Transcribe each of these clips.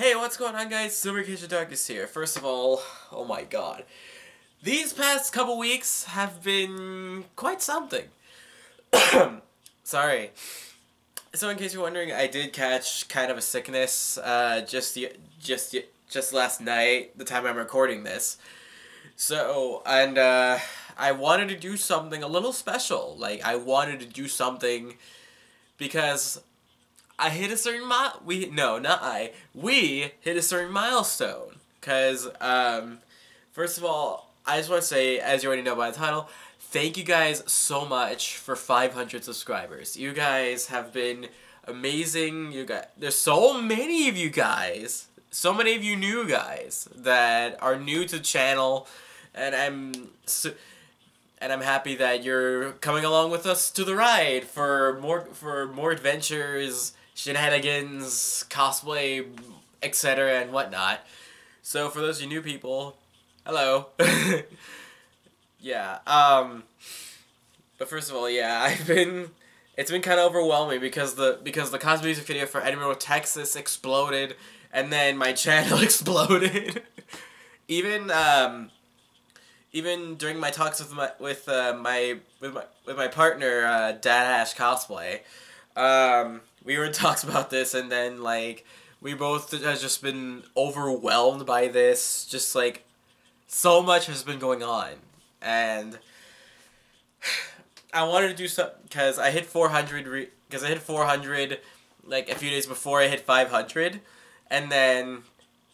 Hey, what's going on guys? Shadarkness here. First of all, oh my god. These past couple weeks have been quite something. Sorry. So in case you're wondering, I did catch kind of a sickness uh, just just just last night, the time I'm recording this. So, and uh, I wanted to do something a little special. Like, I wanted to do something because I hit a certain mile. We no, not I. We hit a certain milestone. Cause um, first of all, I just want to say, as you already know by the title, thank you guys so much for 500 subscribers. You guys have been amazing. You got there's so many of you guys, so many of you new guys that are new to the channel, and I'm. So, and I'm happy that you're coming along with us to the ride for more for more adventures, shenanigans, cosplay, etc. and whatnot. So for those of you new people, hello. yeah. Um. But first of all, yeah, I've been. It's been kind of overwhelming because the because the cosplay music video for Edinburgh, Texas exploded, and then my channel exploded. Even um even during my talks with my with uh, my with my with my partner uh, Dad Ash cosplay, um, we were in talks about this, and then like we both has just been overwhelmed by this. Just like so much has been going on, and I wanted to do something because I hit four hundred because I hit four hundred like a few days before I hit five hundred, and then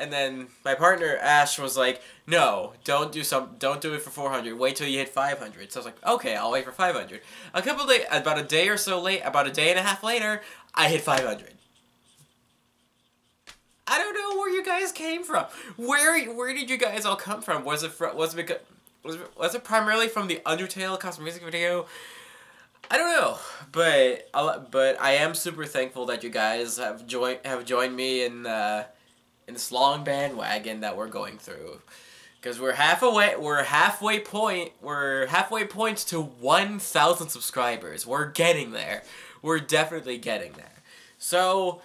and then my partner Ash was like, "No, don't do some, don't do it for 400. Wait till you hit 500." So I was like, "Okay, I'll wait for 500." A couple days, about a day or so late, about a day and a half later, I hit 500. I don't know where you guys came from. Where where did you guys all come from? Was it from, was it because was it, was it primarily from the Undertale custom music video? I don't know, but but I am super thankful that you guys have joined have joined me in. Uh, in this long bandwagon that we're going through. Because we're half away, we're halfway point, we're halfway point to 1,000 subscribers. We're getting there. We're definitely getting there. So,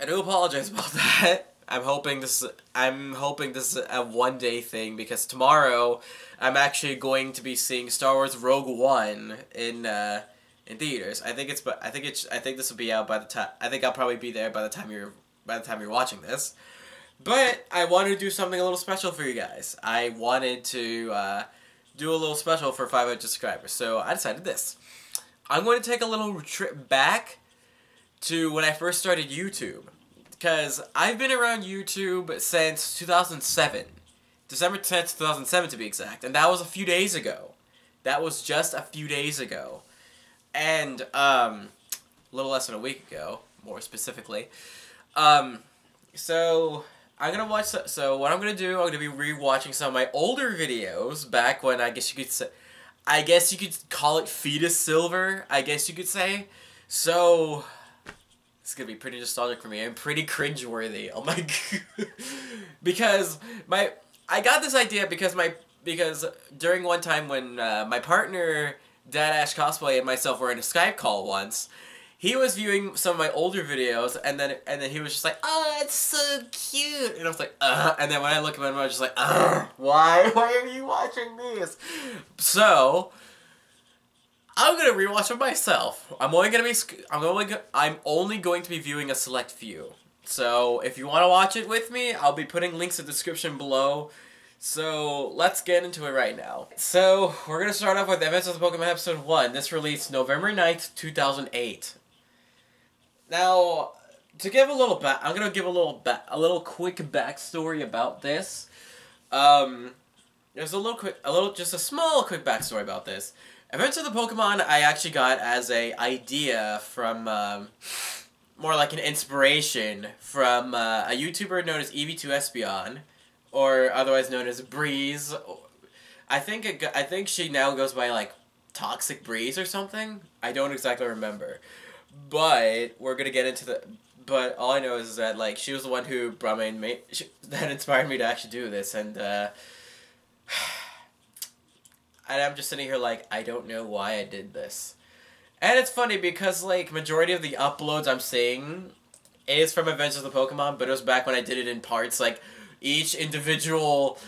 I do apologize about that. I'm hoping this. I'm hoping this is a one day thing because tomorrow I'm actually going to be seeing Star Wars Rogue One in uh, in theaters. I think it's. But I think it's. I think this will be out by the time. I think I'll probably be there by the time you're by the time you're watching this. But I wanted to do something a little special for you guys. I wanted to uh, do a little special for 500 subscribers. So I decided this. I'm going to take a little trip back to when I first started YouTube. Because I've been around YouTube since 2007. December 10th, 2007 to be exact. And that was a few days ago. That was just a few days ago. And, um, a little less than a week ago, more specifically. Um, so I'm gonna watch. So what I'm gonna do, I'm gonna be rewatching some of my older videos back when I guess you could say, I guess you could call it fetus silver. I guess you could say. So it's gonna be pretty nostalgic for me and pretty cringeworthy. Oh my god, because my I got this idea because my because during one time when uh, my partner Dad Ash Cosplay and myself were in a Skype call once he was viewing some of my older videos, and then and then he was just like, "Oh, it's so cute," and I was like, "Uh," and then when I look at him, I was just like, "Uh, why? Why are you watching these?" So. I'm gonna rewatch it myself. I'm only gonna be. I'm only. I'm only going to be viewing a select few. So if you want to watch it with me, I'll be putting links in the description below. So let's get into it right now. So we're gonna start off with Adventures of the Pokemon Episode 1. This released November 9th, 2008. Now, to give a little back, I'm gonna give a little back, a little quick backstory about this. Um, there's a little quick, a little, just a small quick backstory about this. Adventures of the Pokemon I actually got as a idea from, um, more like an inspiration from uh, a YouTuber known as EV2 Espeon, or otherwise known as Breeze. I think it, I think she now goes by like Toxic Breeze or something. I don't exactly remember. But we're gonna get into the. But all I know is that like she was the one who brought me, she, that inspired me to actually do this, and uh, and I'm just sitting here like I don't know why I did this, and it's funny because like majority of the uploads I'm seeing is from Adventures of the Pokemon, but it was back when I did it in parts, like each individual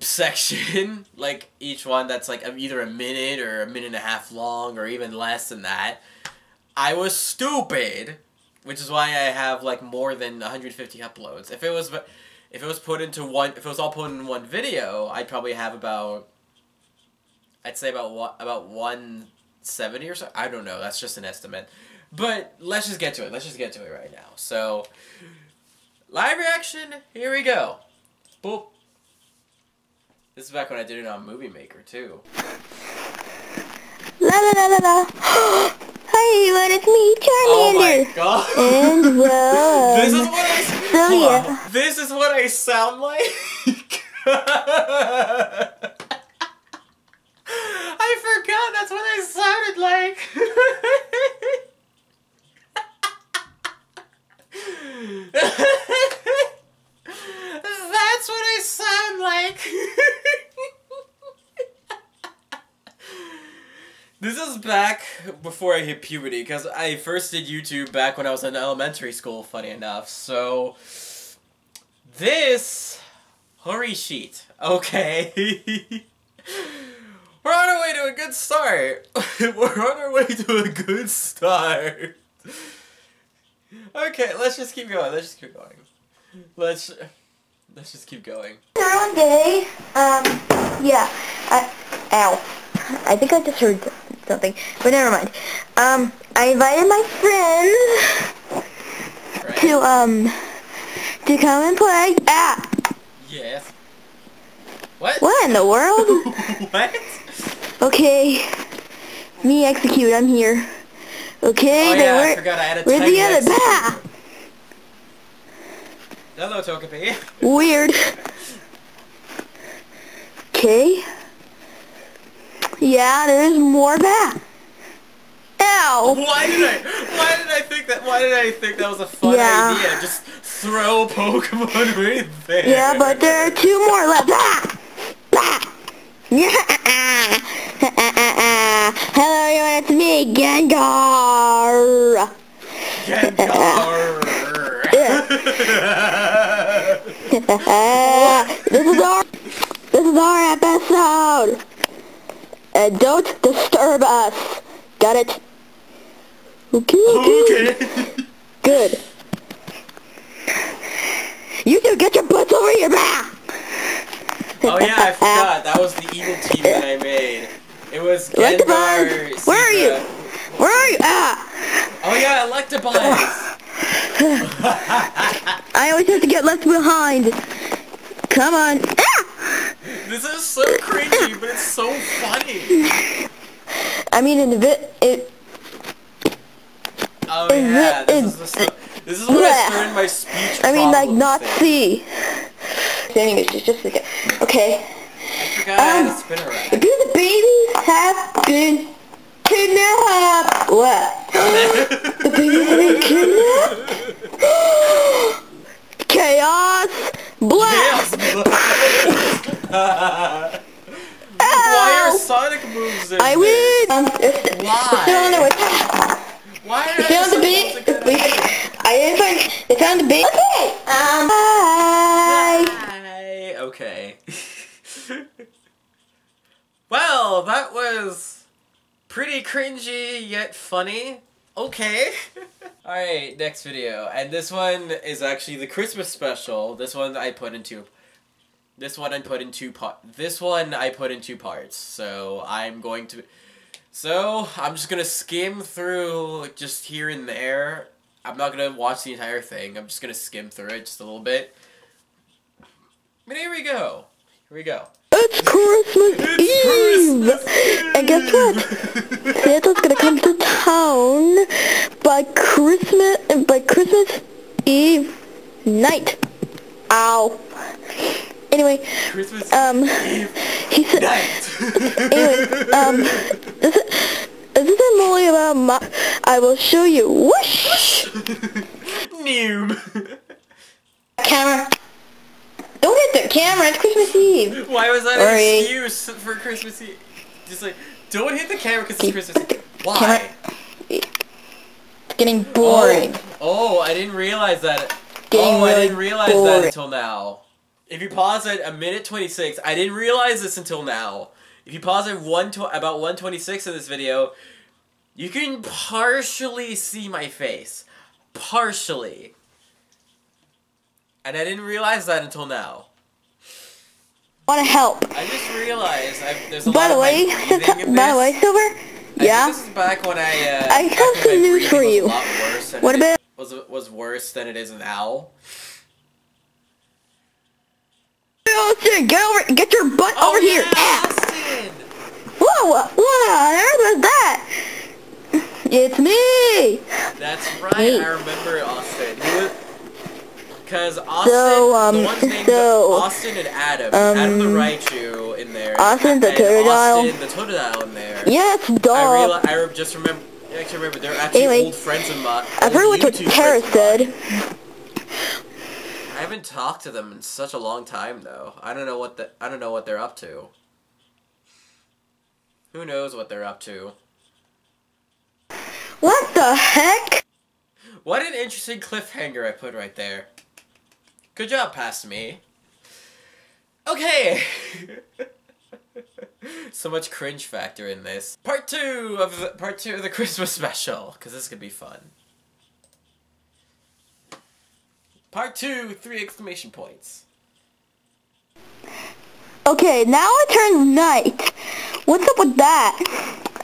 section, like each one that's like either a minute or a minute and a half long or even less than that. I was stupid, which is why I have like more than 150 uploads. If it was if it was put into one if it was all put in one video, I'd probably have about I'd say about what about 170 or so. I don't know. That's just an estimate. But let's just get to it. Let's just get to it right now. So live reaction, here we go. Boop. This is back when I did it on Movie Maker too. La la la la la. Hi everyone, it's me, Charmander. Oh my god. And well, this is what I so yeah. This is what I sound like. I forgot that's what I sounded like. that's what I sound like. This is back before I hit puberty, because I first did YouTube back when I was in elementary school, funny enough. So, this hurry sheet. Okay. We're on our way to a good start. We're on our way to a good start. Okay, let's just keep going. Let's just keep going. Let's let's just keep going. One day, um, yeah, I, ow. I think I just heard something, but never mind. Um, I invited my friends Right? to, um, to come and play. Ah, Yes. What? what in the world? what? Okay, me execute, I'm here. Okay, Oh yeah, I forgot I had a where's the other? Bah! Hello, Togepi. Weird. Okay. Yeah, there's more back. Ow! Why did I? Why did I think that? Why did I think that was a fun Yeah. idea? Just throw Pokemon right there. Yeah, but there are two more left. Ah! Ah! Hello everyone, it's me, Gengar! Gengar. this is our this is our episode. And don't disturb us. Got it? Okay, okay. okay. Good. You two get your butts over here! Oh yeah, I forgot. That was the evil team that I made. It was Electabuzz, Gengar. where are you? Where are you? Ah! Oh yeah, Electabuzz. I always have to get left behind. Come on. This is so cringy, but it's so funny. I mean, in a bit, it. Oh yeah, it- this is- is the this is when I bleh. started my speech. I mean, like problems not thing. see. Anyways, just just like okay. I forgot I had a Um, spinner rack. Do the babies have been kidnapped? What? the babies have been kidnapped? Chaos! Blast! Chaos. Why are Ow! Sonic moves in I win! Um, it's, it's Why? still on the way. Why are They found the Sonic baby. We. I didn't find. They found the baby. Okay. Um. Bye. Hi. Okay. well, that was pretty cringy yet funny. Okay. Alright, next video. And this one is actually the Christmas special. This one I put into this one I put in two part this one I put in two parts. So I'm going to So I'm just gonna skim through just here and there. I'm not gonna watch the entire thing. I'm just gonna skim through it just a little bit. But here we go. Here we go. It's Christmas Eve. And guess what? Santa's gonna come to town by Christmas by Christmas Eve night. Ow. Anyway, Christmas um, Eve he said. Anyway, um, this is this is a movie about my. I will show you. Whoosh. Noob. Camera. Don't hit the camera. It's Christmas Eve. Why was that Sorry. an excuse for Christmas Eve? Just like, don't hit the camera because it's Christmas Eve. Why? It's getting boring. Oh, oh, I didn't realize that. Getting oh, I didn't realize boring. that until now. If you pause at a minute 26, I didn't realize this until now. If you pause at one about 126 of this video, you can partially see my face. Partially. And I didn't realize that until now. Want to help? I just realized I've, there's a By lot the of way, my by the way, Silver. I Yeah. this is back when I. Uh, I have some news for you. Was a lot worse than What it about- was was worse than it is now. Austin, get over, get your butt over here. Oh, yeah, Ah. Austin! Whoa, what on earth was that? It's me. That's right. Hey. I remember Austin. Because Austin, So, um, the ones named so, Austin and Adam, um, Adam the Raichu in there, Austin the Totodile. Austin the Totodile in there. Yes, I dog. realize, I just remember. I actually, remember they're actually Anyway, old friends of mine. I've heard what Tara friends said. I haven't talked to them in such a long time though. I don't know what the I don't know what they're up to. Who knows what they're up to? What the heck? What an interesting cliffhanger I put right there. Good job, past me. Okay. so much cringe factor in this. Part two of the part two of the Christmas special, because this could be fun. Part two, three exclamation points. Okay, now it turns night. What's up with that?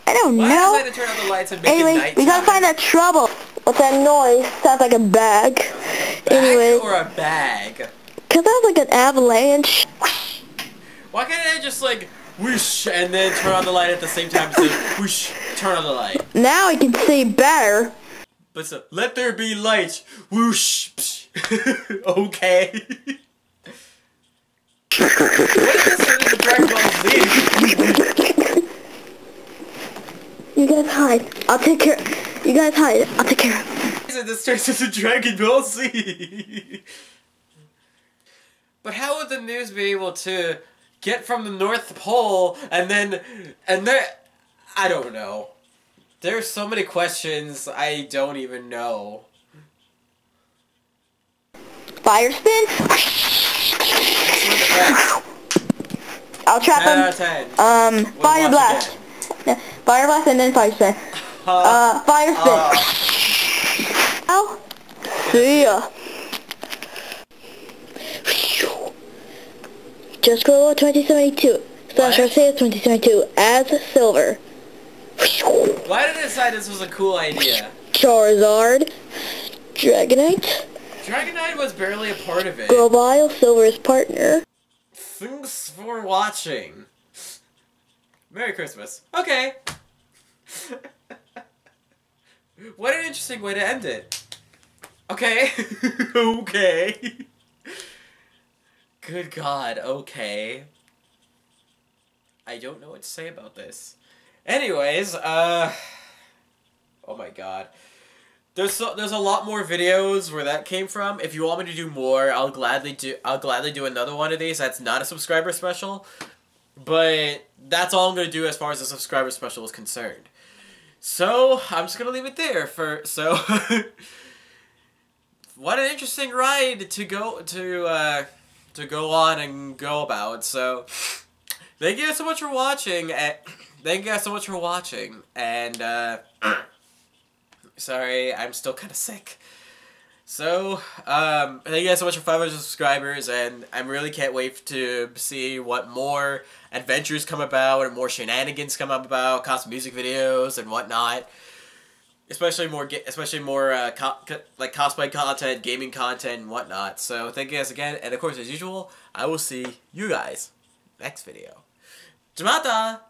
I don't Why know. decided to turn on the lights and make it Anyway, nighttime? we gotta find that trouble. What's that noise? Sounds like a bag. Bag Anyway, or a bag? cause that was like an avalanche. Why can't I just like whoosh and then turn on the light at the same time? So whoosh, turn on the light. Now I can see better. But so, let there be light. Whoosh. psh. okay. what is this turn into Dragon Ball Z? You guys hide. I'll take care. You guys hide. I'll take care of. Why is it this turns into Dragon Ball Z? but how would the news be able to get from the North Pole and then and then I don't know. There's so many questions I don't even know. Fire spin. I'll trap him. Um, We'll fire blast. Yeah, Fire blast and then fire spin. Uh, fire spin. uh, Oh, see ya. JoshGrovyle2072. Slash? Arceus 2072 as silver. Why did I decide this was a cool idea? Charizard. Dragonite. Dragonite was barely a part of it. Grovyle, Silver's partner. Thanks for watching. Merry Christmas. Okay. what an interesting way to end it. Okay. okay. Good God, okay. I don't know what to say about this. Anyways, uh... Oh my god. There's so, there's a lot more videos where that came from. If you want me to do more, I'll gladly do I'll gladly do another one of these. That's not a subscriber special, but that's all I'm gonna do as far as the subscriber special is concerned. So I'm just gonna leave it there for so. what an interesting ride to go to uh, to go on and go about. So thank you so much for watching. Thank you guys so much for watching and. Uh, Sorry, I'm still kind of sick. So, um, thank you guys so much for 500 subscribers, and I really can't wait to see what more adventures come about and more shenanigans come up about, custom music videos and whatnot. Especially more, especially more uh, co- co- like cosplay content, gaming content, and whatnot. So, thank you guys again, and of course, as usual, I will see you guys next video. Jamata.